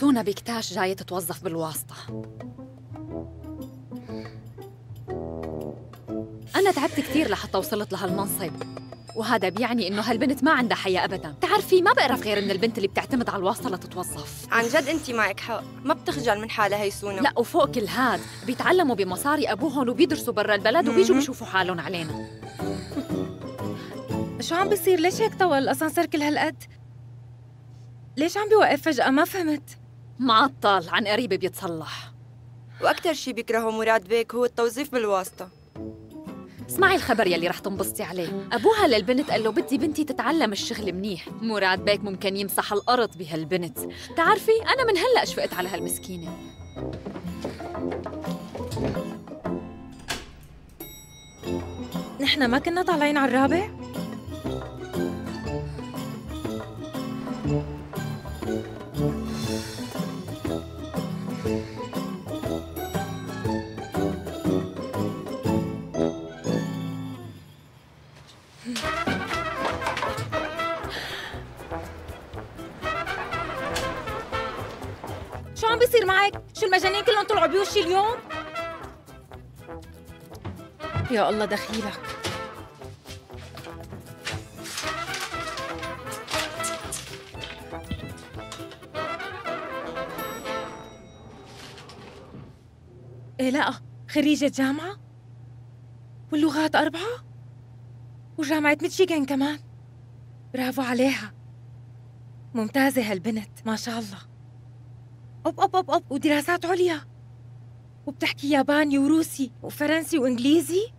سونا بكتاش جاية تتوظف بالواسطة. أنا تعبت كثير لحتى وصلت لهالمنصب وهذا بيعني إنه هالبنت ما عندها حياة أبداً. بتعرفي ما بقرف غير من البنت اللي بتعتمد على الواسطة لتتوظف. عن جد أنت معك حق. ما بتخجل من حالها هي سونا لا وفوق كل هاد بيتعلموا بمصاري أبوهم وبيدرسوا برا البلد وبيجوا بيشوفوا حالهم علينا. شو عم بيصير؟ ليش هيك طول الأسانسير كل هالقد؟ ليش عم بيوقف فجأة؟ ما فهمت. معطل عن قريب بيتصلح. وأكثر شيء بيكرهه مراد بيك هو التوظيف بالواسطة. اسمعي الخبر يلي رح تنبسطي عليه. أبوها للبنت قال له بدي بنتي تتعلم الشغل منيح. مراد بيك ممكن يمسح الأرض بهالبنت. تعرفي أنا من هلأ شفقت على هالمسكينة. نحن ما كنا طالعين على الرابع؟ عم بيصير معك؟ شو المجانين كلهم طلعوا بوشي اليوم؟ يا الله دخيلك. إيه لا خريجة جامعة؟ واللغات أربعة؟ وجامعة ميشيغان كمان؟ برافو عليها. ممتازة هالبنت ما شاء الله. أوب أوب أوب أوب ودراسات عليا. وبتحكي ياباني وروسي وفرنسي وإنجليزي.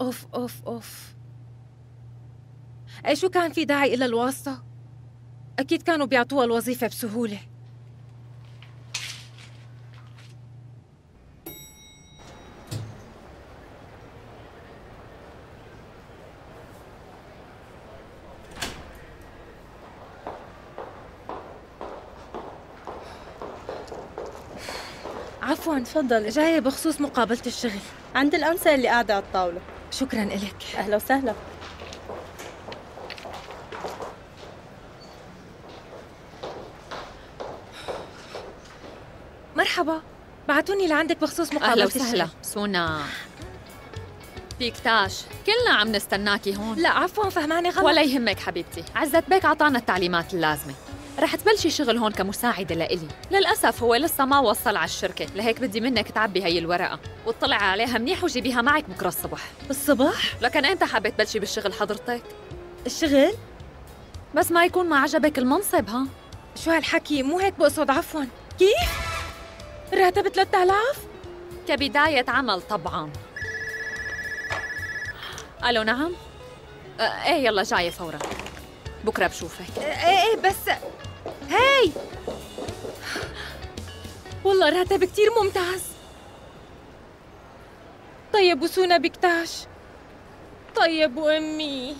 أوف أوف أوف. أي شو كان في داعي إلى الواسطة؟ أكيد كانوا بيعطوها الوظيفة بسهولة. عفوا تفضلي جاية بخصوص مقابلة الشغل. عند الأنسة اللي قاعدة على الطاولة. شكرا إلك. أهلا وسهلا. مرحبا. بعتوني لعندك بخصوص مقابلة أهلا وسهلا. الشغل. سونا بيكتاش كلنا عم نستناكي هون. لا عفوا فهماني غلط. ولا يهمك حبيبتي. عزت بيك عطانا التعليمات اللازمة. رح تبلشي شغل هون كمساعدة لإلي. للأسف هو لسه ما وصل على الشركة. لهيك بدي منك تعبي هي الورقة. وتطلعي عليها منيح وجيبيها معك بكرة الصبح. الصبح؟ لكن أنت حابة تبلشي بالشغل حضرتك؟ الشغل؟ بس ما يكون ما عجبك المنصب ها؟ شو هالحكي؟ مو هيك بقصد عفوا. كيف؟ الراتب 3000 كبداية عمل طبعا. ألو نعم؟ آه إيه يلا جاية فورا. بكرة بشوفك. إيه إيه بس هاي والله راتب كتير ممتاز. طيب وسونا بكتاش طيب وأمي؟